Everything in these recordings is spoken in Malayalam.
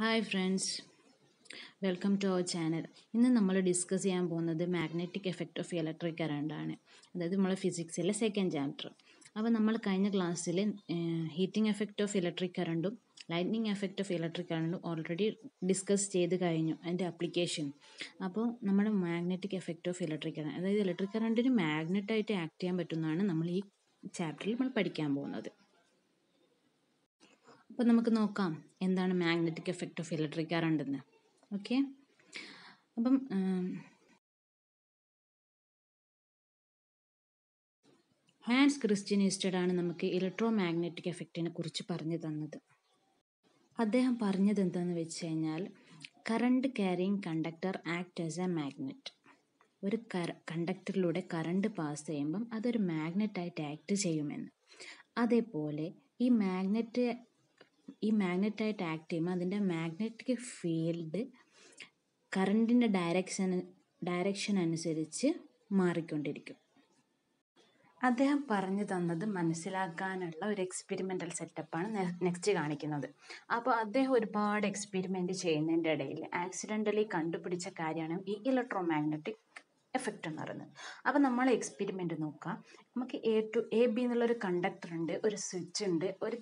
Hi friends welcome to our channel ഇന്ന് നമ്മൾ ഡിസ്കസ് ചെയ്യാൻ പോകുന്നത് മാഗ്നറ്റിക് എഫക്റ്റ് ഓഫ് ഇലക്ട്രിക് കറണ്ടാണ് അതായത് നമ്മളെ ഫിസിക്സിലെ സെക്കൻഡ് ചാപ്റ്റർ അപ്പോൾ നമ്മൾ കഴിഞ്ഞ ക്ലാസ്സിൽ ഹീറ്റിംഗ് എഫക്റ്റ് ഓഫ് ഇലക്ട്രിക് കറണ്ടും ലൈറ്റ്നിങ് എഫക്റ്റ് ഓഫ് ഇലക്ട്രിക് കറണ്ടും ഓൾറെഡി ഡിസ്കസ് ചെയ്ത് കഴിഞ്ഞു അതിന്റെ അപ്ലിക്കേഷൻ അപ്പോൾ നമ്മുടെ magnetic effect of electric current അതായത് ഇലക്ട്രിക് കറണ്ടിന് മാഗ്നറ്റായിട്ട് ആക്ട് ചെയ്യാൻ പറ്റുന്നതാണ് നമ്മൾ ഈ ചാപ്റ്ററിൽ നമ്മൾ പഠിക്കാൻ പോകുന്നത്. അപ്പോൾ നമുക്ക് നോക്കാം. എന്താണ് magnetic effect of electric current എന്ന് ഓക്കെ അപ്പം ഹാൻസ് ക്രിസ്ത്യൻ ഈസ്റ്റഡ് ആണ് നമുക്ക് ഇലക്ട്രോ മാഗ്നറ്റിക് എഫക്റ്റിനെ കുറിച്ച് പറഞ്ഞു തന്നത്. അദ്ദേഹം പറഞ്ഞത് എന്താണെന്ന് വെച്ച് കഴിഞ്ഞാൽ current carrying conductor act as a magnet ഒരു കര കണ്ടക്ടറിലൂടെ കറണ്ട് പാസ് ചെയ്യുമ്പം അതൊരു മാഗ്നറ്റായിട്ട് ആക്ട് ചെയ്യുമെന്ന്. അതേപോലെ ഈ മാഗ്നറ്റ് ഈ മാഗ്നറ്റായിട്ട് ആക്ട് ചെയ്യുമ്പോൾ അതിന്റെ മാഗ്നറ്റിക് ഫീൽഡ് കറണ്ടിന്റെ ഡയറക്ഷൻ ഡയറക്ഷൻ അനുസരിച്ച് മാറിക്കൊണ്ടിരിക്കും. അദ്ദേഹം പറഞ്ഞു തന്നത് മനസ്സിലാക്കാനുള്ള ഒരു എക്സ്പെരിമെന്റൽ സെറ്റപ്പാണ് നെക്സ്റ്റ് കാണിക്കുന്നത്. അപ്പോൾ അദ്ദേഹം ഒരുപാട് എക്സ്പെരിമെന്റ് ചെയ്യുന്നതിന്റെ ഇടയിൽ ആക്സിഡന്റലി കണ്ടുപിടിച്ച കാര്യമാണ് ഈ ഇലക്ട്രോ മാഗ്നറ്റിക് എഫക്റ്റ് എന്ന് പറയുന്നത്. അപ്പോൾ നമ്മൾ എക്സ്പെരിമെന്റ് നോക്കാം. നമുക്ക് എ ടു എ ബി എന്നുള്ളൊരു കണ്ടക്ടർ ഉണ്ട് ഒരു സ്വിച്ച് ഉണ്ട് ഒരു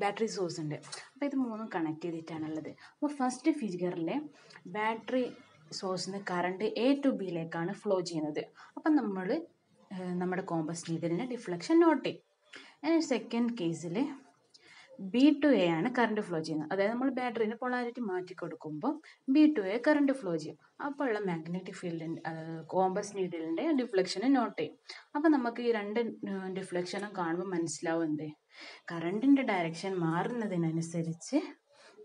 ബാറ്ററി സോഴ്സ് ഉണ്ട്. അപ്പോൾ ഇത് മൂന്നും കണക്ട് ചെയ്തിട്ടാണുള്ളത്. അപ്പോൾ ഫസ്റ്റ് ഫിഗറിലെ ബാറ്ററി സോഴ്സിന് കറണ്ട് എ ടു ബിയിലേക്കാണ് ഫ്ലോ ചെയ്യുന്നത്. അപ്പം നമ്മൾ നമ്മുടെ കോമ്പസ് നീഡിലിന്റെ ഡിഫ്ലക്ഷൻ നോട്ട് ചെയ്യും. സെക്കൻഡ് കേസിൽ ബി ടു എ ആണ് കറണ്ട് ഫ്ലോ ചെയ്യുന്നത്. അതായത് നമ്മൾ ബാറ്ററിന്റെ പൊളാരിറ്റി മാറ്റി കൊടുക്കുമ്പോൾ B to A current flow ചെയ്യും. അപ്പോൾ ഉള്ള മാഗ്നറ്റിക് ഫീൽഡിന്റെ കോമ്പസ് നീഡിലിന്റെ ഡിഫ്ലക്ഷനെ നോട്ട് ചെയ്യും. അപ്പോൾ നമുക്ക് ഈ രണ്ട് ഡിഫ്ലക്ഷനും കാണുമ്പോൾ മനസ്സിലാവും എന്തേ? കറണ്ടിന്റെ ഡയറക്ഷൻ മാറുന്നതിനനുസരിച്ച്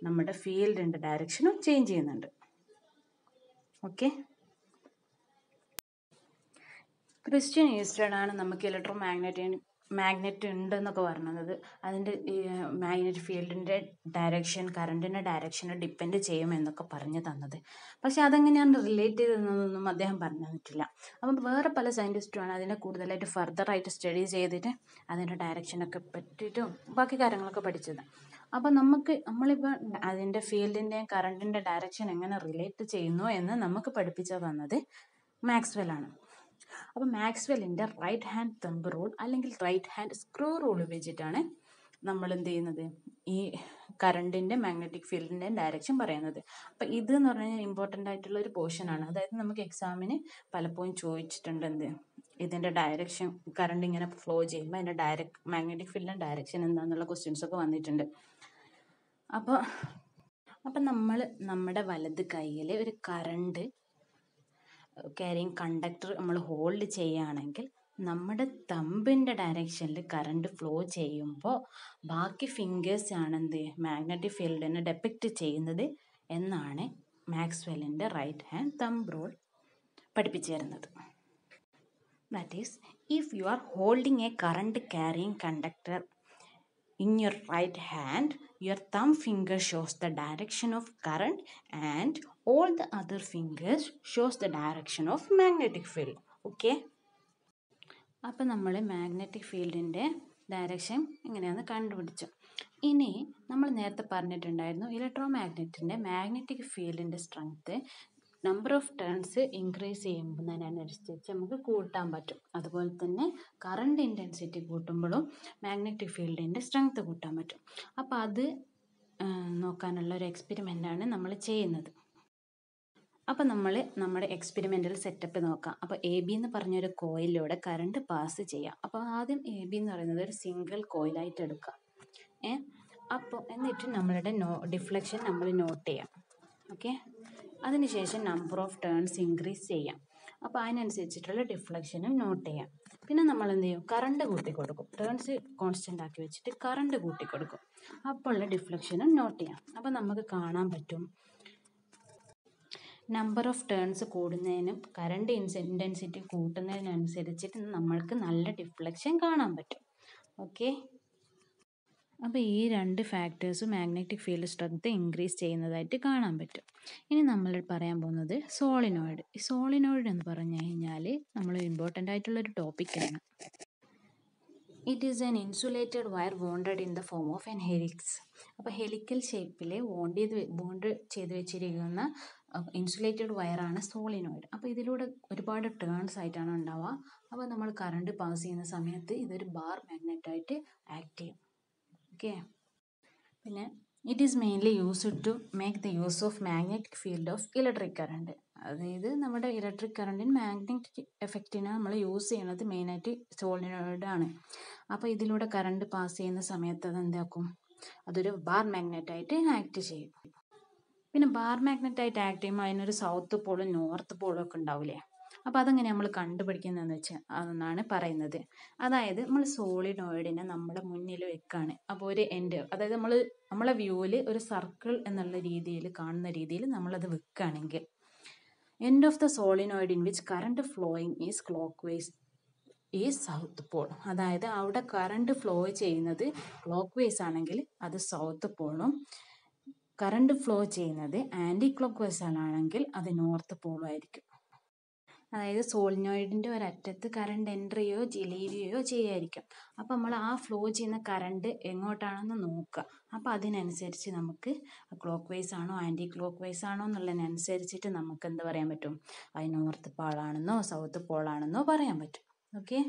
നമ്മുടെ ഫീൽഡിന്റെ ഡയറക്ഷനും ചേഞ്ച് ചെയ്യുന്നുണ്ട്. ഓക്കെ ക്രിസ്ത്യൻ ഈസ്റ്റേൺ ആണ് നമുക്ക് ഇലക്ട്രോ മാഗ്നറ്റ് മാഗ്നറ്റ് ഉണ്ടെന്നൊക്കെ പറഞ്ഞത്. അതിന്റെ മാഗ്നറ്റ് ഫീൽഡിന്റെ ഡയറക്ഷൻ കറണ്ടിന്റെ ഡയറക്ഷനെ ഡിപ്പെൻഡ് ചെയ്യുമെന്നൊക്കെ പറഞ്ഞു തന്നത്. പക്ഷെ അതെങ്ങനെയാണ് റിലേറ്റ് ചെയ്തതെന്നൊന്നും അദ്ദേഹം പറഞ്ഞു തന്നിട്ടില്ല. അപ്പം വേറെ പല സയന്റിസ്റ്റുമാണ് അതിനെ കൂടുതലായിട്ട് ഫർദറായിട്ട് സ്റ്റഡി ചെയ്തിട്ട് അതിന്റെ ഡയറക്ഷനൊക്കെ പറ്റിയിട്ടും ബാക്കി കാര്യങ്ങളൊക്കെ പഠിച്ചത്. അപ്പോൾ നമുക്ക് നമ്മളിപ്പോൾ അതിന്റെ ഫീൽഡിന്റെയും കറണ്ടിന്റെ ഡയറക്ഷൻ എങ്ങനെ റിലേറ്റ് ചെയ്യുന്നു എന്ന് നമുക്ക് പഠിപ്പിച്ചു തന്നത് ആണ് അപ്പോൾ മാക്സ്വെല്ലിന്റെ റൈറ്റ് ഹാൻഡ് തമ്പ് റൂൾ അല്ലെങ്കിൽ റൈറ്റ് ഹാൻഡ് സ്ക്രൂ റൂൾ ഉപയോഗിച്ചിട്ടാണ് നമ്മൾ എന്ത് ചെയ്യുന്നത്? ഈ കറണ്ടിന്റെ മാഗ്നറ്റിക് ഫീൽഡിന്റെ ഡയറക്ഷൻ പറയുന്നത്. അപ്പം ഇത് എന്ന് പറഞ്ഞു കഴിഞ്ഞാൽ ഇമ്പോർട്ടന്റ് ആയിട്ടുള്ള ഒരു പോർഷനാണ് അതായത് നമുക്ക് എക്സാമിന് പലപ്പോഴും ചോദിച്ചിട്ടുണ്ട് എന്ത്? ഇതിന്റെ ഡയറക്ഷൻ കറണ്ട് ഇങ്ങനെ ഫ്ലോ ചെയ്യുമ്പോൾ അതിന്റെ ഡയറക്ട് മാഗ്നറ്റിക് ഫീൽഡിന്റെ ഡയറക്ഷൻ എന്താണെന്നുള്ള ക്വസ്റ്റ്യൻസ് ഒക്കെ വന്നിട്ടുണ്ട്. അപ്പോൾ അപ്പം നമ്മൾ നമ്മുടെ വലത് കയ്യിൽ ഒരു കറണ്ട് ക്യാരിങ് കണ്ടക്ടർ നമ്മൾ ഹോൾഡ് ചെയ്യുകയാണെങ്കിൽ നമ്മുടെ തമ്പിന്റെ ഡയറക്ഷനിൽ കറണ്ട് ഫ്ലോ ചെയ്യുമ്പോൾ ബാക്കി ഫിംഗേഴ്സ് ആണ് എന്ത് മാഗ്നറ്റിക് ഫീൽഡിനെ ഡെപ്പിക്റ്റ് ചെയ്യുന്നത് എന്നാണ് മാക്സ്വെല്ലിന്റെ റൈറ്റ് ഹാൻഡ് തമ്പ് റൂൾ പഠിപ്പിച്ചു തരുന്നത്. That is if you are holding a current carrying conductor in your right hand your thumb finger shows the direction of current and all the other fingers shows the direction of magnetic field okay അപ്പം നമ്മൾ മാഗ്നറ്റിക് ഫീൽഡിന്റെ ഡയറക്ഷൻ എങ്ങനെയാണെന്ന് കണ്ടുപിടിച്ചു ഇനി നമ്മൾ നേരത്തെ പറഞ്ഞിട്ടുണ്ടായിരുന്നു ഇലക്ട്രോ മാഗ്നറ്റിന്റെ മാഗ്നറ്റിക് ഫീൽഡിന്റെ strength number of turns increase ചെയ്യുന്നതിനനുസരിച്ച് നമുക്ക് കൂട്ടാൻ പറ്റും. അതുപോലെ തന്നെ കറണ്ട് ഇന്റൻസിറ്റി കൂട്ടുമ്പോഴും മാഗ്നറ്റിക് ഫീൽഡിന്റെ സ്ട്രെങ്ത് കൂട്ടാൻ പറ്റും. അപ്പോൾ അത് നോക്കാനുള്ള ഒരു എക്സ്പെരിമെന്റാണ് നമ്മൾ ചെയ്യുന്നത്. അപ്പോൾ നമ്മൾ നമ്മുടെ എക്സ്പെരിമെന്റൽ സെറ്റപ്പ് നോക്കാം. അപ്പോൾ എ ബി എന്ന് പറഞ്ഞൊരു കോയിലൂടെ കറണ്ട് പാസ് ചെയ്യാം. അപ്പോൾ ആദ്യം എ ബി എന്ന് പറയുന്നത് ഒരു സിംഗിൾ കോയിലായിട്ട് എടുക്കാം ഏ? അപ്പോൾ എന്നിട്ട് നമ്മളുടെ നോ ഡിഫ്ലക്ഷൻ നമ്മൾ നോട്ട് ചെയ്യാം. ഓക്കെ അതിനുശേഷം നമ്പർ ഓഫ് ടേൺസ് ഇൻക്രീസ് ചെയ്യാം. അപ്പോൾ അതിനനുസരിച്ചിട്ടുള്ള ഡിഫ്ലക്ഷനും നോട്ട് ചെയ്യാം. പിന്നെ നമ്മൾ എന്ത് ചെയ്യും? കറണ്ട് കൂട്ടി കൊടുക്കും. ടേൺസ് കോൺസ്റ്റന്റ് ആക്കി വെച്ചിട്ട് കറണ്ട് കൂട്ടി കൊടുക്കും. അപ്പോൾ ഉള്ള ഡിഫ്ലക്ഷനും നോട്ട് ചെയ്യാം. അപ്പോൾ നമുക്ക് കാണാൻ പറ്റും. നമ്പർ ഓഫ് ടേൺസ് കൂടുന്നതിനും കറണ്ട് ഇന്റൻസിറ്റി കൂട്ടുന്നതിനനുസരിച്ചിട്ട് നമ്മൾക്ക് നല്ല ഡിഫ്ലക്ഷൻ കാണാൻ പറ്റും. ഓക്കെ അപ്പോൾ ഈ രണ്ട് factors magnetic field strength increase ചെയ്യുന്നതായിട്ട് കാണാൻ പറ്റും. ഇനി നമ്മൾ പറയാൻ പോകുന്നത് സോളിനോയിഡ് ഈ സോളിനോയിഡ് എന്ന് പറഞ്ഞു കഴിഞ്ഞാൽ നമ്മൾ ഇമ്പോർട്ടന്റ് ആയിട്ടുള്ളൊരു ടോപ്പിക്കാണ് it is an insulated wire wounded in the form of an helix അപ്പോൾ ഹെലിക്കൽ ഷേപ്പിൽ വോണ്ട് ചെയ്ത് വോണ്ട് ചെയ്ത് വെച്ചിരിക്കുന്ന ഇൻസുലേറ്റഡ് വയറാണ് സോളിനോയിഡ് അപ്പോൾ ഇതിലൂടെ ഒരുപാട് ടേൺസ് ആയിട്ടാണ് ഉണ്ടാവുക. അപ്പോൾ നമ്മൾ കറണ്ട് പാസ് ചെയ്യുന്ന സമയത്ത് ഇതൊരു ബാർ മാഗ്നറ്റായിട്ട് ആക്ട് ചെയ്യും. ഓക്കെ. പിന്നെ it is mainly used to make the use of magnetic field of electric current അതായത് നമ്മുടെ ഇലക്ട്രിക് കറണ്ടിന് മാഗ്നറ്റിക് എഫക്റ്റിനെ നമ്മൾ യൂസ് ചെയ്യുന്നത് മെയിനായിട്ട് സോളിനോയിഡ് ആണ്. അപ്പോൾ ഇതിലൂടെ കറണ്ട് പാസ് ചെയ്യുന്ന സമയത്ത് അത് എന്താക്കും? അതൊരു ബാർ മാഗ്നറ്റായിട്ട് ആക്ട് ചെയ്യും. പിന്നെ ബാർ മാഗ്നറ്റായിട്ട് ആക്ട് ചെയ്യുമ്പോൾ അതിനൊരു സൗത്ത് പോളും നോർത്ത് പോളും ഒക്കെ ഉണ്ടാവില്ലേ? അപ്പോൾ അതെങ്ങനെ നമ്മൾ കണ്ടുപിടിക്കുന്നതെന്ന് വെച്ചാൽ അതെന്നാണ് പറയുന്നത്. അതായത് നമ്മൾ സോളിനോയിഡിനെ നമ്മുടെ മുന്നിൽ വെക്കുകയാണ് അപ്പോൾ ഒരു എൻഡ് അതായത് നമ്മൾ നമ്മളെ വ്യൂവിൽ ഒരു സർക്കിൾ എന്നുള്ള രീതിയിൽ കാണുന്ന രീതിയിൽ നമ്മളത് വെക്കുകയാണെങ്കിൽ end of the solenoid in which current flowing is clockwise ഈ സൗത്ത് പോൾ അതായത് അവിടെ കറണ്ട് ഫ്ലോ ചെയ്യുന്നത് ക്ലോക്ക് വൈസ് ആണെങ്കിൽ അത് സൗത്ത് പോളും കറണ്ട് ഫ്ലോ ചെയ്യുന്നത് ആന്റി ക്ലോക്ക് വൈസ് ആണെങ്കിൽ അത് നോർത്ത് പോളും ആയിരിക്കും. അതായത് സോളിനോയിഡിന്റെ ഒരറ്റത്ത് കറണ്ട് എന്റർ ചെയ്യുകയോ ലീവുകയോ ചെയ്യുമായിരിക്കും അപ്പോൾ നമ്മൾ ആ ഫ്ലോ ചെയ്യുന്ന കറണ്ട് എങ്ങോട്ടാണെന്ന് നോക്കുക. അപ്പോൾ അതിനനുസരിച്ച് നമുക്ക് ക്ലോക്ക് വൈസ് ആണോ ആന്റി ക്ലോക്ക് വൈസ് ആണോ എന്നുള്ളതിനനുസരിച്ചിട്ട് നമുക്ക് എന്താ പറയാൻ പറ്റും? അത് നോർത്ത് പോളാണെന്നോ സൗത്ത് പോളാണെന്നോ പറയാൻ പറ്റും. ഓക്കെ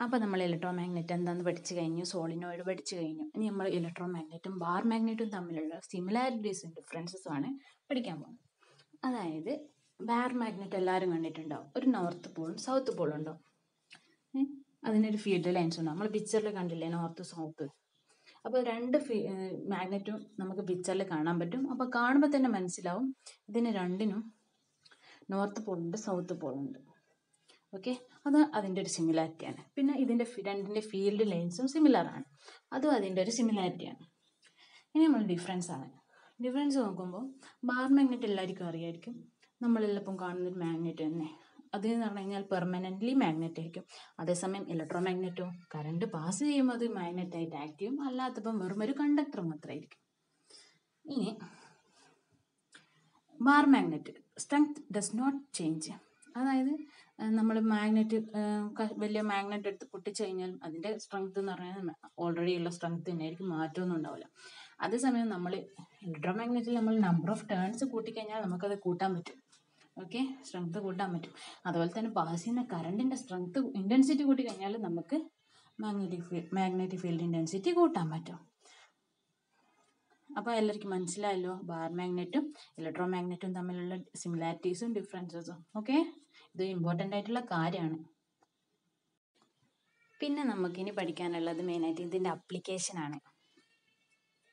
അപ്പോൾ നമ്മൾ ഇലക്ട്രോ മാഗ്നറ്റ് എന്താണെന്ന് പഠിച്ചു കഴിഞ്ഞു സോളിനോയിഡ് പഠിച്ചു കഴിഞ്ഞു. ഇനി നമ്മൾ ഇലക്ട്രോ മാഗ്നറ്റും ബാർ മാഗ്നറ്റും തമ്മിലുള്ള സിമിലാരിറ്റീസും ഡിഫറൻസസും ആണ് പഠിക്കാൻ പോകുന്നത്. അതായത് ബാർ മാഗ്നറ്റ് എല്ലാവരും കണ്ടിട്ടുണ്ടാവും ഒരു നോർത്ത് പോളും സൗത്ത് പോളും ഉണ്ടാവും? അതിനൊരു ഫീൽഡ് ലൈൻസ് ഉണ്ടാവും നമ്മൾ പിക്ചറിൽ കണ്ടില്ലേ? നോർത്ത് സൗത്ത് അപ്പോൾ രണ്ട് ഫീ മാഗ്നറ്റും നമുക്ക് പിക്ചറിൽ കാണാൻ പറ്റും. അപ്പോൾ കാണുമ്പോൾ തന്നെ മനസ്സിലാവും. ഇതിന് രണ്ടിനും നോർത്ത് പോളുണ്ട് സൗത്ത് പോളുണ്ട് ഓക്കെ അത് അതിന്റെ ഒരു സിമിലാരിറ്റിയാണ് പിന്നെ ഇതിന്റെ രണ്ടിന്റെ ഫീൽഡ് ലൈൻസും സിമിലറാണ് അതും അതിന്റെ ഒരു സിമിലാരിറ്റിയാണ് ഇനി നമ്മൾ ഡിഫറൻസ് ആണ്. ഡിഫറൻസ് നോക്കുമ്പോൾ ബാർ മാഗ്നറ്റ് എല്ലാവർക്കും അറിയായിരിക്കും. നമ്മളെല്ലാം കാണുന്ന ഒരു മാഗ്നറ്റ് തന്നെ. അത് എന്ന് പറഞ്ഞു കഴിഞ്ഞാൽ പെർമനന്റ്ലി മാഗ്നറ്റ് ആയിരിക്കും. അതേസമയം ഇലക്ട്രോ മാഗ്നറ്റോ കറണ്ട് പാസ് ചെയ്യുമ്പോൾ അത് മാഗ്നറ്റായിട്ട് ആക്ട് ചെയ്യും. അല്ലാത്തപ്പം വെറും ഒരു കണ്ടക്ടർ മാത്രമായിരിക്കും ഇനി bar magnet strength does not change അതായത് നമ്മൾ മാഗ്നറ്റ് വലിയ മാഗ്നറ്റ് എടുത്ത് പൊട്ടിച്ചു കഴിഞ്ഞാൽ അതിന്റെ സ്ട്രെങ്ത് എന്ന് പറഞ്ഞാൽ ഓൾറെഡി ഉള്ള സ്ട്രെങ്ത് തന്നെയായിരിക്കും. മാറ്റമൊന്നും ഉണ്ടാവില്ല. അതേസമയം നമ്മൾ ഇലക്ട്രോ മാഗ്നറ്റിൽ നമ്മൾ നമ്പർ ഓഫ് ടേൺസ് കൂട്ടിക്കഴിഞ്ഞാൽ നമുക്കത് കൂട്ടാൻ പറ്റും. ഓക്കെ? സ്ട്രെങ്ത് കൂട്ടാൻ പറ്റും. അതുപോലെ തന്നെ പാസ് ചെയ്യുന്ന കറണ്ടിന്റെ സ്ട്രെങ്ത് ഇന്റൻസിറ്റി കൂട്ടി കഴിഞ്ഞാൽ നമുക്ക് magnetic field magnetic field intensity കൂട്ടാൻ പറ്റും. അപ്പോൾ എല്ലാവർക്കും മനസ്സിലായല്ലോ? ബാർ മാഗ്നറ്റും ഇലക്ട്രോ മാഗ്നറ്റും തമ്മിലുള്ള സിമിലാരിറ്റീസും ഡിഫറൻസസും. ഓക്കെ? ഇത് ഇമ്പോർട്ടന്റ് ആയിട്ടുള്ള കാര്യമാണ്. പിന്നെ നമുക്കിനി പഠിക്കാനുള്ളത് മെയിനായിട്ട് ഇതിന്റെ അപ്ലിക്കേഷനാണ്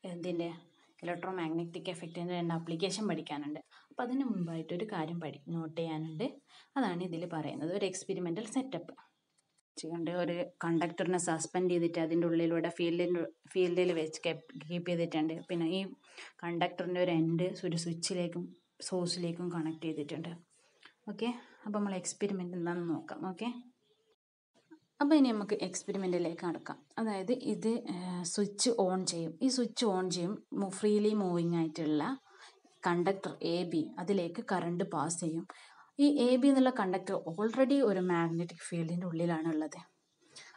ഇതിന്റെ ഇലക്ട്രോ മാഗ്നറ്റിക് എഫക്റ്റിന്റെ രണ്ട് അപ്ലിക്കേഷൻ പഠിക്കാനുണ്ട്. അപ്പോൾ അതിന് മുമ്പായിട്ട് ഒരു കാര്യം പഠി നോട്ട് ചെയ്യാനുണ്ട്. അതാണ് ഇതിൽ പറയുന്നത്. ഒരു എക്സ്പെരിമെന്റൽ സെറ്റപ്പ് ചെയ്യേണ്ട ഒരു കണ്ടക്ടറിനെ സസ്പെൻഡ് ചെയ്തിട്ട് അതിന്റെ ഉള്ളിലൂടെ ഫീൽഡിൽ ഫീൽഡിൽ വെച്ച് കീപ്പ് ചെയ്തിട്ടുണ്ട്. പിന്നെ ഈ കണ്ടക്ടറിന്റെ ഒരു എൻഡ് ഒരു സ്വിച്ചിലേക്കും സോഴ്സിലേക്കും കണക്ട് ചെയ്തിട്ടുണ്ട്. ഓക്കെ അപ്പോൾ നമ്മൾ എക്സ്പെരിമെന്റ് എന്താണെന്ന് നോക്കാം. ഓക്കെ അപ്പോൾ ഇനി നമുക്ക് എക്സ്പെരിമെന്റിലേക്ക് കടക്കാം അതായത് ഇത് സ്വിച്ച് ഓൺ ചെയ്യും. ഈ സ്വിച്ച് ഓൺ ചെയ്യും ഫ്രീലി മൂവിങ് ആയിട്ടുള്ള കണ്ടക്ടർ എ ബി അതിലേക്ക് കറണ്ട് പാസ് ചെയ്യും. ഈ എ ബി എന്നുള്ള കണ്ടക്ടർ ഓൾറെഡി ഒരു മാഗ്നറ്റിക് ഫീൽഡിന്റെ ഉള്ളിലാണ് ഉള്ളത്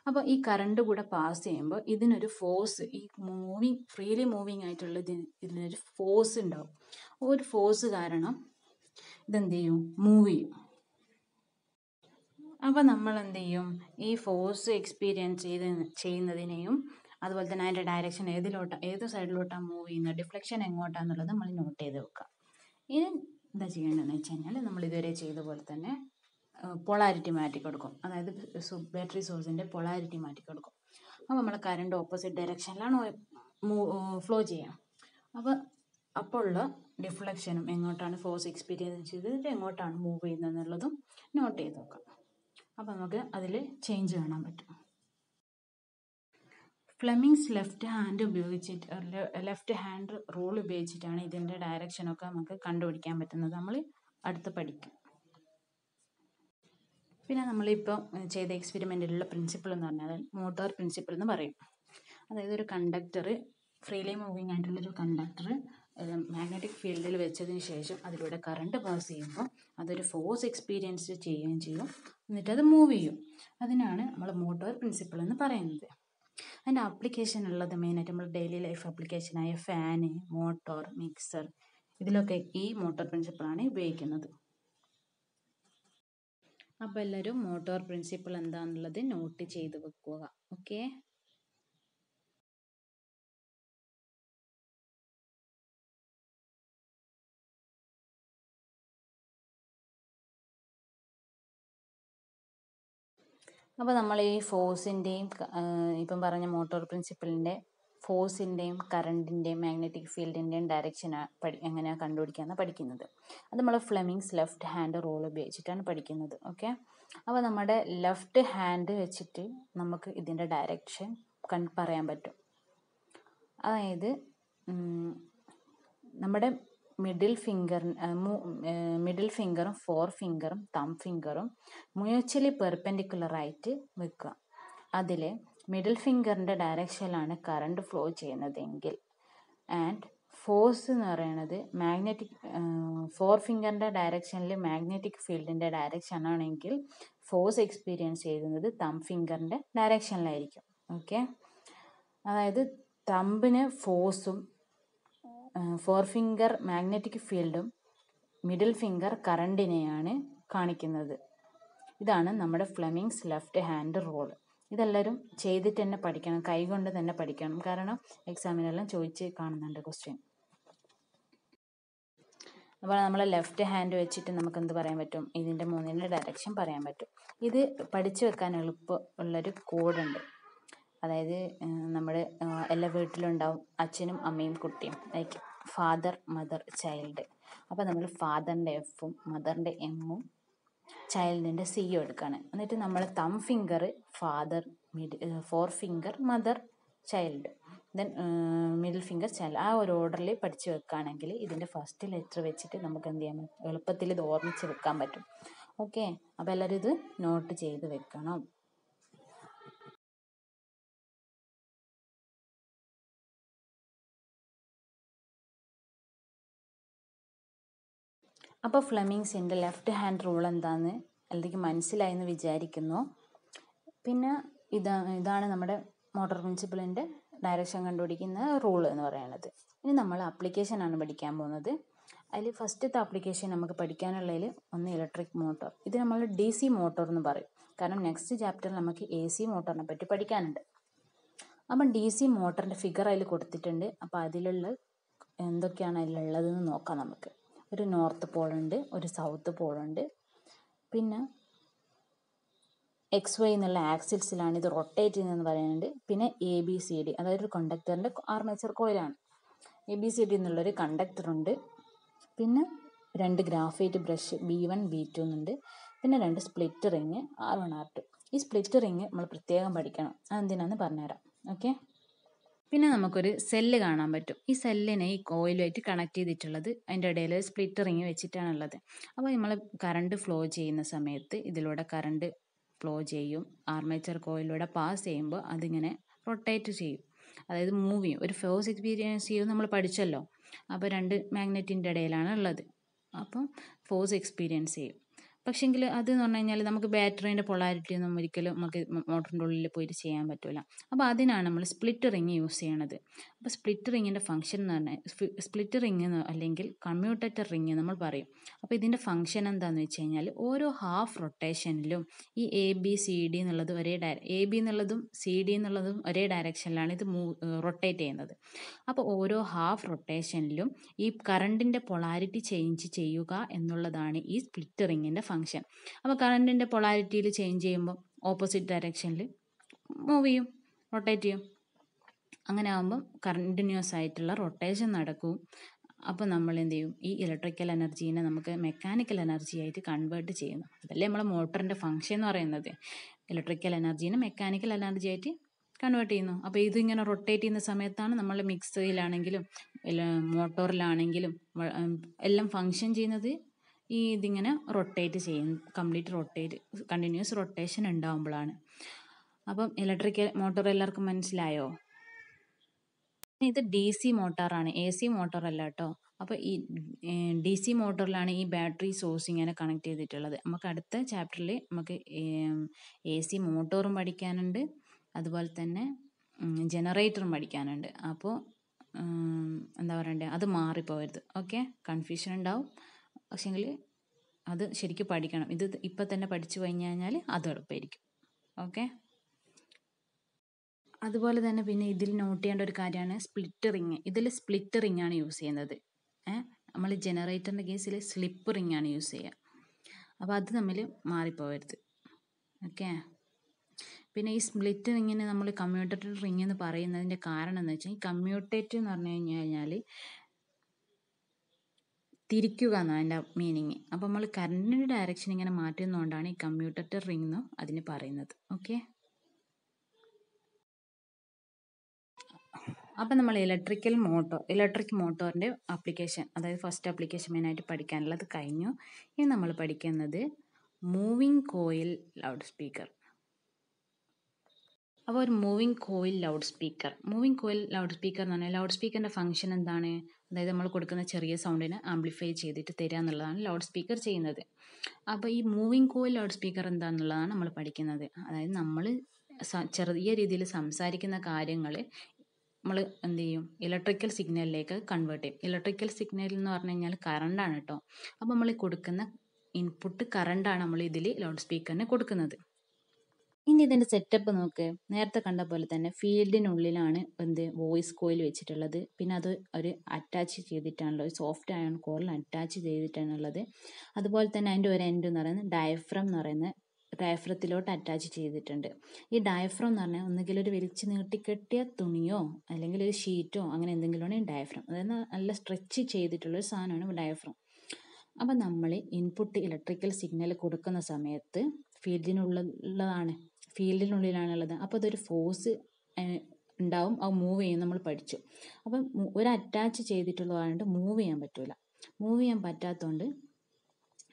അപ്പോൾ ഈ കറണ്ട് കൂടെ പാസ് ചെയ്യുമ്പോൾ ഇതിനൊരു ഫോഴ്സ് ഈ മൂവിങ് ഫ്രീലി മൂവിങ് ആയിട്ടുള്ള ഇതിന് ഇതിനൊരു ഫോഴ്സ് ഉണ്ടാവും. ഒരു ഫോഴ്സ് കാരണം ഇതെന്ത് ചെയ്യും? മൂവ് ചെയ്യും. അപ്പോൾ നമ്മൾ എന്ത് ചെയ്യും? ഈ ഫോഴ്സ് എക്സ്പീരിയൻസ് ചെയ്ത് ചെയ്യുന്നതിനെയും അതുപോലെ തന്നെ അതിന്റെ ഡയറക്ഷൻ ഏതിലോട്ടാണ് ഏത് സൈഡിലോട്ടാണ് മൂവ് ചെയ്യുന്നത് ഡിഫ്ലക്ഷൻ എങ്ങോട്ടാന്നുള്ളത് നമ്മൾ നോട്ട് ചെയ്ത് വെക്കുക. ഇനി എന്താ ചെയ്യേണ്ടതെന്ന് വെച്ച് കഴിഞ്ഞാൽ നമ്മൾ ഇതുവരെ ചെയ്ത പോലെ തന്നെ പൊളാരിറ്റി മാറ്റി കൊടുക്കും അതായത് ബാറ്ററി സോഴ്സിന്റെ പൊളാരിറ്റി മാറ്റി കൊടുക്കും അപ്പോൾ നമ്മൾ കറണ്ട് ഓപ്പോസിറ്റ് ഡയറക്ഷനിലാണ് ഫ്ലോ ചെയ്യുക. അപ്പോൾ അപ്പോൾ ഉള്ള ഡിഫ്ലക്ഷനും എങ്ങോട്ടാണ് ഫോഴ്സ് എക്സ്പീരിയൻസ് ചെയ്തിട്ട് എങ്ങോട്ടാണ് മൂവ് ചെയ്യുന്നത് എന്നുള്ളതും നോട്ട് ചെയ്ത് നോക്കാം അപ്പോൾ നമുക്ക് അതിൽ ചേഞ്ച് കാണാൻ പറ്റും. ഫ്ലെമിങ്സ് ലെഫ്റ്റ് ഹാൻഡ് ഉപയോഗിച്ചിട്ട് ലെഫ്റ്റ് ഹാൻഡ് റൂൾ ഉപയോഗിച്ചിട്ടാണ് ഇതിന്റെ ഡയറക്ഷനൊക്കെ നമുക്ക് കണ്ടുപിടിക്കാൻ പറ്റുന്നത്. നമ്മൾ അടുത്ത് പഠിക്കും. പിന്നെ നമ്മളിപ്പോൾ ചെയ്ത എക്സ്പെരിമെന്റിലുള്ള പ്രിൻസിപ്പിൾ എന്ന് പറഞ്ഞാൽ മോട്ടോർ പ്രിൻസിപ്പിൾ എന്ന് പറയും. അതായത് ഒരു കണ്ടക്ടർ ഫ്രീലി മൂവിങ് ആയിട്ടുള്ളൊരു കണ്ടക്ടർ മാഗ്നറ്റിക് ഫീൽഡിൽ വെച്ചതിന് ശേഷം അതിലൂടെ കറണ്ട് പാസ് ചെയ്യുമ്പോൾ അതൊരു ഫോഴ്സ് എക്സ്പീരിയൻസ് ചെയ്യുകയും ചെയ്യും. എന്നിട്ട് അത് മൂവ് ചെയ്യും. അതിനാണ് നമ്മൾ മോട്ടോർ പ്രിൻസിപ്പിൾ എന്ന് പറയുന്നത്. അതിന്റെ ആപ്ലിക്കേഷൻ ഉള്ളത് മെയിനായിട്ട് നമ്മൾ ഡെയിലി ലൈഫ് ആപ്ലിക്കേഷനായ ഫാന് മോട്ടോർ മിക്സർ ഇതിലൊക്കെ ഈ മോട്ടോർ പ്രിൻസിപ്പിളാണ് ഉപയോഗിക്കുന്നത്. അപ്പോൾ എല്ലാവരും മോട്ടോർ പ്രിൻസിപ്പിൾ എന്താണെന്നുള്ളത് നോട്ട് ചെയ്ത് വെക്കുക. ഓക്കെ അപ്പോൾ നമ്മൾ ഈ ഫോഴ്സിന്റെയും ഇപ്പം പറഞ്ഞ മോട്ടോർ പ്രിൻസിപ്പിളിന്റെ ഫോഴ്സിന്റെയും കറണ്ടിന്റെയും മാഗ്നറ്റിക് ഫീൽഡിന്റെയും ഡയറക്ഷൻ പഠി എങ്ങനെയാണ് കണ്ടുപിടിക്കാമെന്ന് പഠിക്കുന്നത്. അത് നമ്മൾ ഫ്ലെമിങ്സ് ലെഫ്റ്റ് ഹാൻഡ് റോൾ ഉപയോഗിച്ചിട്ടാണ് പഠിക്കുന്നത് ഓക്കെ? അപ്പോൾ നമ്മുടെ ലെഫ്റ്റ് ഹാൻഡ് വെച്ചിട്ട് നമുക്ക് ഇതിന്റെ ഡയറക്ഷൻ കൺ പറയാൻ പറ്റും. അതായത് നമ്മുടെ മിഡിൽ ഫിംഗർ മിഡിൽ ഫിംഗറും ഫോർ ഫിംഗറും തം ഫിംഗറും മ്യൂച്വലി പെർപെൻഡിക്കുലറായിട്ട് വെക്കുക. അതിൽ മിഡിൽ ഫിംഗറിന്റെ ഡയറക്ഷനിലാണ് കറണ്ട് ഫ്ലോ ചെയ്യുന്നതെങ്കിൽ. ആൻഡ് ഫോഴ്സ് എന്ന് പറയുന്നത് മാഗ്നറ്റിക് ഫോർ ഫിംഗറിന്റെ ഡയറക്ഷനിൽ മാഗ്നറ്റിക് ഫീൽഡിന്റെ ഡയറക്ഷൻ ആണെങ്കിൽ ഫോഴ്സ് എക്സ്പീരിയൻസ് ചെയ്യുന്നത് തം ഫിംഗറിന്റെ ഡയറക്ഷനിലായിരിക്കും ഓക്കെ അതായത് തമ്പിന് ഫോഴ്സും ഫോർ ഫിംഗർ മാഗ്നറ്റിക് ഫീൽഡും മിഡിൽ ഫിംഗർ കറണ്ടിനെയാണ് കാണിക്കുന്നത്. ഇതാണ് നമ്മുടെ ഫ്ലെമിങ്സ് ലെഫ്റ്റ് ഹാൻഡ് റോൾ ഇതെല്ലാവരും ചെയ്തിട്ട് തന്നെ പഠിക്കണം കൈകൊണ്ട് തന്നെ പഠിക്കണം. കാരണം എക്സാമിനെല്ലാം ചോദിച്ച് കാണുന്നുണ്ട് ക്വസ്റ്റ്യൻ അപ്പോൾ നമ്മൾ ലെഫ്റ്റ് ഹാൻഡ് വെച്ചിട്ട് നമുക്ക് എന്ത് പറയാൻ പറ്റും? ഇതിന്റെ മൂന്നിന്റെ ഡയറക്ഷൻ പറയാൻ പറ്റും. ഇത് പഠിച്ചു വെക്കാൻ എളുപ്പം ഉള്ളൊരു കോഡുണ്ട് അതായത് നമ്മുടെ എല്ലാ വീട്ടിലുണ്ടാവും അച്ഛനും അമ്മയും കുട്ടിയും ലൈക്ക് ഫാദർ മദർ ചൈൽഡ്. അപ്പോൾ നമ്മൾ ഫാദറിന്റെ എഫും മദറിന്റെ എമ്മും ചൈൽഡിന്റെ സിയും എടുക്കുകയാണ് എന്നിട്ട് നമ്മൾ thumb finger father mid fore finger mother child. Then middle finger child. ആ ഒരു ഓർഡറിൽ പഠിച്ചു വെക്കുകയാണെങ്കിൽ ഇതിന്റെ ഫസ്റ്റ് ലെറ്റർ വെച്ചിട്ട് നമുക്ക് എന്ത് ചെയ്യാൻ എളുപ്പത്തിൽ ഇത് ഓർമ്മിച്ച് വെക്കാൻ പറ്റും. ഓക്കെ? അപ്പോൾ എല്ലാവരും ഇത് നോട്ട് ചെയ്ത് വെക്കണം. അപ്പോൾ ഫ്ലെമിങ്സിന്റെ ലെഫ്റ്റ് ഹാൻഡ് റൂൾ എന്താണെന്ന് അല്ലെങ്കിൽ മനസ്സിലായി എന്ന് വിചാരിക്കുന്നു. പിന്നെ ഇതാ ഇതാണ് നമ്മുടെ മോട്ടർ പ്രിൻസിപ്പിളിന്റെ ഡയറക്ഷൻ കണ്ടുപിടിക്കുന്ന റൂൾ എന്ന് പറയുന്നത് ഇനി നമ്മൾ ആപ്ലിക്കേഷനാണ് പഠിക്കാൻ പോകുന്നത്. അതിൽ ഫസ്റ്റത്തെ ആപ്ലിക്കേഷൻ നമുക്ക് പഠിക്കാനുള്ളതിൽ ഒന്ന് ഇലക്ട്രിക് മോട്ടോർ. ഇത് നമ്മൾ ഡി സി മോട്ടോർ എന്ന് പറയും. കാരണം നെക്സ്റ്റ് ചാപ്റ്ററിൽ നമുക്ക് എ സി മോട്ടോറിനെ പറ്റി പഠിക്കാനുണ്ട്. അപ്പം ഡി സി മോട്ടറിന്റെ ഫിഗർ അതിൽ കൊടുത്തിട്ടുണ്ട്. അപ്പോൾ അതിലുള്ള എന്തൊക്കെയാണ് അതിലുള്ളതെന്ന് നോക്കാം നമുക്ക്. ഒരു നോർത്ത് പോളുണ്ട് ഒരു സൗത്ത് പോളുണ്ട്. പിന്നെ എക്സ് വൈ എന്നുള്ള ആക്സിൽസിലാണ് ഇത് റൊട്ടേറ്റ് ചെയ്യുന്നതെന്ന് പറയുന്നുണ്ട്. പിന്നെ എ ബി സി ഡി അതായത് ഒരു കണ്ടക്ടറിന്റെ ആർമേച്ചർ കോയിലാണ് എ ബി സി ഡി എന്നുള്ളൊരു കണ്ടക്ടറുണ്ട് പിന്നെ രണ്ട് graphite brush B one B two എന്നുണ്ട്. പിന്നെ രണ്ട് split ring R one R two ഈ സ്പ്ലിറ്റ് റിങ് നമ്മൾ പ്രത്യേകം പഠിക്കണം. അതെന്തിനാന്ന് പറഞ്ഞുതരാം. ഓക്കെ പിന്നെ നമുക്കൊരു സെല്ല് കാണാൻ പറ്റും. ഈ സെല്ലിനെ ഈ കോയിലുമായിട്ട് കണക്ട് ചെയ്തിട്ടുള്ളത് അതിന്റെ ഇടയിൽ സ്പ്ലിറ്റ് റിങ് വെച്ചിട്ടാണുള്ളത്. അപ്പോൾ നമ്മൾ കറണ്ട് ഫ്ലോ ചെയ്യുന്ന സമയത്ത് ഇതിലൂടെ കറണ്ട് ഫ്ലോ ചെയ്യും. ആർമേച്ചർ കോയിലൂടെ പാസ് ചെയ്യുമ്പോൾ അതിങ്ങനെ റൊട്ടേറ്റ് ചെയ്യും. അതായത് മൂവ് ചെയ്യും. ഒരു ഫോഴ്സ് എക്സ്പീരിയൻസ് ചെയ്യും നമ്മൾ പഠിച്ചല്ലോ. അപ്പോൾ രണ്ട് മാഗ്നറ്റിന്റെ ഇടയിലാണ് ഉള്ളത് അപ്പം ഫോഴ്സ് എക്സ്പീരിയൻസ് ചെയ്യും. പക്ഷേങ്കിൽ അത് എന്ന് പറഞ്ഞു കഴിഞ്ഞാൽ നമുക്ക് ബാറ്ററീന്റെ പൊളാരിറ്റി ഒന്നും ഒരിക്കലും നമുക്ക് മോട്ടറിന്റെ ഉള്ളിൽ പോയിട്ട് ചെയ്യാൻ പറ്റില്ല അപ്പോൾ അതിനാണ് നമ്മൾ സ്പ്ലിറ്റ് റിങ് യൂസ് ചെയ്യണത്. അപ്പോൾ സ്പ്ലിറ്റ് റിങ്ങിന്റെ ഫംഗ്ഷൻ എന്ന് പറഞ്ഞാൽ സ്പ്ലിറ്റ് റിങ് അല്ലെങ്കിൽ കമ്മ്യൂട്ടേറ്റർ റിങ് നമ്മൾ പറയും. അപ്പോൾ ഇതിന്റെ ഫംഗ്ഷൻ എന്താണെന്ന് വെച്ച് കഴിഞ്ഞാൽ ഓരോ ഹാഫ് റൊട്ടേഷനിലും ഈ എ ബി സി ഡി എന്നുള്ളത് ഒരേ ഡയ എ ബി എന്നുള്ളതും സി ഡി എന്നുള്ളതും ഒരേ ഡയറക്ഷനിലാണ് ഇത് മൂവ് റൊട്ടേറ്റ് ചെയ്യുന്നത്. അപ്പോൾ ഓരോ ഹാഫ് റൊട്ടേഷനിലും ഈ കറണ്ടിന്റെ പൊളാരിറ്റി ചേഞ്ച് ചെയ്യുക എന്നുള്ളതാണ് ഈ സ്പ്ലിറ്റ് റിങ്ങിന്റെ ഫംഗ്ഷൻ അപ്പോൾ കറണ്ടിന്റെ പൊളാരിറ്റിയിൽ ചേഞ്ച് ചെയ്യുമ്പോൾ ഓപ്പോസിറ്റ് ഡയറക്ഷനിൽ മൂവ് ചെയ്യും റൊട്ടേറ്റ് ചെയ്യും. അങ്ങനെ ആകുമ്പം കണ്ടിന്യൂസ് ആയിട്ടുള്ള റൊട്ടേഷൻ നടക്കും. അപ്പോൾ നമ്മൾ എന്ത് ചെയ്യും? ഈ ഇലക്ട്രിക്കൽ എനർജീനെ നമുക്ക് മെക്കാനിക്കൽ എനർജി ആയിട്ട് കൺവേർട്ട് ചെയ്യുന്നു. അതല്ലേ നമ്മളെ മോട്ടറിന്റെ ഫങ്ഷൻ എന്ന് പറയുന്നത്. ഇലക്ട്രിക്കൽ എനർജീനെ മെക്കാനിക്കൽ എനർജി ആയിട്ട് കൺവേർട്ട് ചെയ്യുന്നു. അപ്പോൾ ഇതിങ്ങനെ റൊട്ടേറ്റ് ചെയ്യുന്ന സമയത്താണ് നമ്മൾ മിക്സിയിലാണെങ്കിലും മോട്ടോറിലാണെങ്കിലും എല്ലാം ഫങ്ഷൻ ചെയ്യുന്നത് ഈ ഇതിങ്ങനെ റൊട്ടേറ്റ് ചെയ്യും. കംപ്ലീറ്റ് റൊട്ടേറ്റ് കണ്ടിന്യൂസ് റൊട്ടേഷൻ ഉണ്ടാകുമ്പോഴാണ് അപ്പം ഇലക്ട്രിക്കൽ മോട്ടോർ എല്ലാവർക്കും മനസ്സിലായോ? ഇത് ഡി സി മോട്ടോറാണ് എ സി മോട്ടോർ അല്ല കേട്ടോ. അപ്പോൾ ഈ ഡി സി മോട്ടോറിലാണ് ഈ ബാറ്ററി സോഴ്സ് ഇങ്ങനെ കണക്ട് ചെയ്തിട്ടുള്ളത്. നമുക്ക് അടുത്ത ചാപ്റ്ററിൽ നമുക്ക് എ സി മോട്ടോറും പഠിക്കാനുണ്ട്. അതുപോലെ തന്നെ ജനറേറ്ററും പഠിക്കാനുണ്ട്. അപ്പോൾ എന്താ പറയണ്ടേ? അത് മാറിപ്പോകരുത് ഓക്കെ? കൺഫ്യൂഷൻ ഉണ്ടാവും. പക്ഷേങ്കിൽ അത് ശരിക്കും പഠിക്കണം. ഇത് ഇപ്പം തന്നെ പഠിച്ചു കഴിഞ്ഞു കഴിഞ്ഞാൽ അത് എളുപ്പമായിരിക്കും ഓക്കെ? അതുപോലെ തന്നെ പിന്നെ ഇതിൽ നോട്ട് ചെയ്യേണ്ട ഒരു കാര്യമാണ് സ്പ്ലിറ്റ് റിങ് ഇതിൽ സ്പ്ലിറ്റ് റിങ് ആണ് യൂസ് ചെയ്യുന്നത്. നമ്മൾ ജനറേറ്ററിന്റെ കേസിൽ സ്ലിപ്പ് റിങ് ആണ് യൂസ് ചെയ്യുക. അപ്പോൾ അത് തമ്മിൽ മാറിപ്പോകരുത് ഓക്കെ? പിന്നെ ഈ സ്പ്ലിറ്റ് റിങ്ങിന് നമ്മൾ കമ്മ്യൂട്ടേറ്റഡ് റിങ് എന്ന് പറയുന്നതിന്റെ കാരണം എന്ന് വെച്ചാൽ ഈ കമ്മ്യൂട്ടേറ്റ് എന്ന് പറഞ്ഞു കഴിഞ്ഞു കഴിഞ്ഞാൽ തിരിക്കുക എന്നാണ് അതിന്റെ മീനിങ്. അപ്പോൾ നമ്മൾ കറണ്ടിന്റെ ഡയറക്ഷൻ ഇങ്ങനെ മാറ്റുന്നതുകൊണ്ടാണ് ഈ കമ്മ്യൂട്ടർ റിംഗ് എന്ന് അതിന് പറയുന്നത്. ഓക്കെ അപ്പം നമ്മൾ ഇലക്ട്രിക്കൽ മോട്ടോർ ഇലക്ട്രിക് മോട്ടോറിന്റെ ആപ്ലിക്കേഷൻ അതായത് ഫസ്റ്റ് ആപ്ലിക്കേഷൻ മെയിനായിട്ട് പഠിക്കാനുള്ളത് കഴിഞ്ഞു. ഇനി നമ്മൾ പഠിക്കുന്നത് മൂവിങ് കോയിൽ ലൗഡ് സ്പീക്കർ അപ്പോൾ ഒരു moving coil loud speaker moving coil loud speaker എന്ന് പറഞ്ഞാൽ ലൗഡ് സ്പീക്കറിന്റെ ഫംഗ്ഷൻ എന്താണ്? അതായത് നമ്മൾ കൊടുക്കുന്ന ചെറിയ സൗണ്ടിനെ ആംപ്ലിഫൈ ചെയ്തിട്ട് തരിക എന്നുള്ളതാണ് ലൗഡ് സ്പീക്കർ ചെയ്യുന്നത്. അപ്പോൾ ഈ മൂവിങ് കോയിൽ ലൗഡ് സ്പീക്കർ എന്താണെന്നുള്ളതാണ് നമ്മൾ പഠിക്കുന്നത്. അതായത് നമ്മൾ ചെറിയ രീതിയിൽ സംസാരിക്കുന്ന കാര്യങ്ങൾ നമ്മൾ എന്ത് ചെയ്യും? ഇലക്ട്രിക്കൽ സിഗ്നലിലേക്ക് കൺവേർട്ട് ചെയ്യും. ഇലക്ട്രിക്കൽ സിഗ്നൽ എന്ന് പറഞ്ഞു കഴിഞ്ഞാൽ കറണ്ടാണ് കേട്ടോ അപ്പോൾ നമ്മൾ കൊടുക്കുന്ന ഇൻപുട്ട് കറണ്ടാണ് നമ്മൾ ഇതിൽ ലൗഡ് സ്പീക്കറിന് കൊടുക്കുന്നത്. ഇനി ഇതിന്റെ സെറ്റപ്പ് നോക്ക്. നേരത്തെ കണ്ട പോലെ തന്നെ ഫീൽഡിനുള്ളിലാണ് എന്ത് വോയിസ് കോയിൽ വെച്ചിട്ടുള്ളത്. പിന്നെ അത് ഒരു അറ്റാച്ച് ചെയ്തിട്ടാണുള്ളത് ഒരു സോഫ്റ്റ് അയൺ കോറിൽ അറ്റാച്ച് ചെയ്തിട്ടാണുള്ളത്. അതുപോലെ തന്നെ അതിന്റെ ഒരു എൻഡ് എന്ന് പറയുന്നത് ഡയഫ്രം എന്ന് പറയുന്ന ഡയഫ്രത്തിലോട്ട് അറ്റാച്ച് ചെയ്തിട്ടുണ്ട്. ഈ ഡയഫ്രം എന്ന് പറഞ്ഞാൽ ഒന്നുകിൽ ഒരു വലിച്ച് നീട്ടിക്കെട്ടിയ തുണിയോ അല്ലെങ്കിൽ ഒരു ഷീറ്റോ അങ്ങനെ എന്തെങ്കിലുമാണ് ഈ ഡയഫ്രം അതായത് നല്ല സ്ട്രെച്ച് ചെയ്തിട്ടുള്ളൊരു സാധനമാണ് ഡയഫ്രം അപ്പം നമ്മൾ ഇൻപുട്ട് ഇലക്ട്രിക്കൽ സിഗ്നൽ കൊടുക്കുന്ന സമയത്ത് ഫീൽഡിനുള്ളതാണ് ഫീൽഡിനുള്ളിലാണുള്ളത്. അപ്പോൾ അതൊരു ഫോഴ്സ് ഉണ്ടാവും. അത് മൂവ് ചെയ്യും. നമ്മൾ പഠിച്ചു. അപ്പം ഒരു അറ്റാച്ച് ചെയ്തിട്ടുള്ളതായതുകൊണ്ട് മൂവ് ചെയ്യാൻ പറ്റില്ല മൂവ് ചെയ്യാൻ പറ്റാത്തതുകൊണ്ട്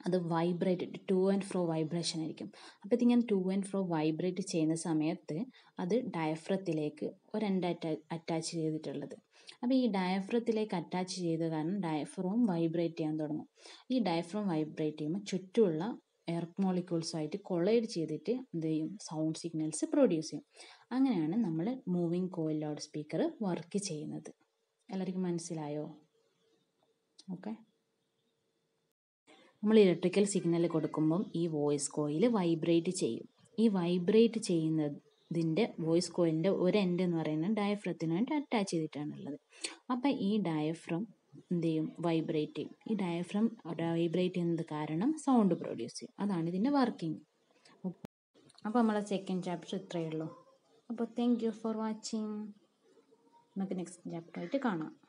അത് vibrate to and fro vibration ആയിരിക്കും. അപ്പോൾ ഇതിങ്ങനെ ടു ആൻഡ് ഫ്രോ വൈബ്രേറ്റ് ചെയ്യുന്ന സമയത്ത് അത് ഡയഫ്രത്തിലേക്ക് ഒരെൻഡ് അറ്റാ അറ്റാച്ച് ചെയ്തിട്ടുള്ളത്. അപ്പോൾ ഈ ഡയഫ്രത്തിലേക്ക് അറ്റാച്ച് ചെയ്ത കാരണം ഡയഫ്രോം വൈബ്രേറ്റ് ചെയ്യാൻ തുടങ്ങും. ഈ ഡയഫ്രോം വൈബ്രേറ്റ് ചെയ്യുമ്പോൾ ചുറ്റുമുള്ള എയർ മോളിക്യൂൾസ് ആയിട്ട് കൊളൈഡ് ചെയ്തിട്ട് എന്ത് ചെയ്യും? സൗണ്ട് സിഗ്നൽസ് പ്രൊഡ്യൂസ് ചെയ്യും. അങ്ങനെയാണ് നമ്മൾ moving coil loud speaker work ചെയ്യുന്നത്. എല്ലാവർക്കും മനസ്സിലായോ? ഓക്കെ. നമ്മൾ ഇലക്ട്രിക്കൽ സിഗ്നൽ കൊടുക്കുമ്പം ഈ വോയിസ് കോയിൽ വൈബ്രേറ്റ് ചെയ്യും. ഈ വൈബ്രേറ്റ് ചെയ്യുന്നതിന്റെ വോയിസ് കോയിലിന്റെ ഒരു എൻഡ് എന്ന് പറയുന്നത് ഡയഫ്രത്തിനായിട്ട് അറ്റാച്ച് ചെയ്തിട്ടാണുള്ളത്. അപ്പം ഈ ഡയഫ്രം എന്ത് ചെയ്യും? വൈബ്രേറ്റ് ചെയ്യും. ഈ ഡയഫ്രം വൈബ്രേറ്റ് ചെയ്യുന്നത് കാരണം സൗണ്ട് പ്രൊഡ്യൂസ് ചെയ്യും. അതാണ് ഇതിന്റെ വർക്കിംഗ് അപ്പോൾ നമ്മളെ സെക്കൻഡ് ചാപ്റ്റർ ഇത്രയേ ഉള്ളൂ. അപ്പോൾ താങ്ക് യു ഫോർ വാച്ചിങ് നമുക്ക് നെക്സ്റ്റ് ചാപ്റ്ററായിട്ട് കാണാം.